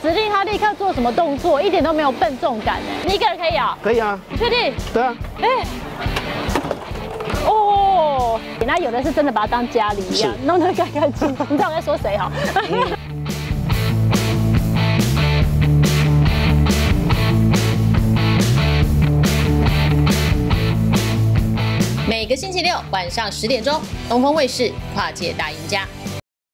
指令他立刻做什么动作，一点都没有笨重感。哎，你一个人可以咬？可以啊。你确定？对啊。哎。哦。那有的是真的把它当家里一样，弄得干干净。你知道我在说谁哈？每个星期六晚上十点钟，东风卫视《跨界大赢家》。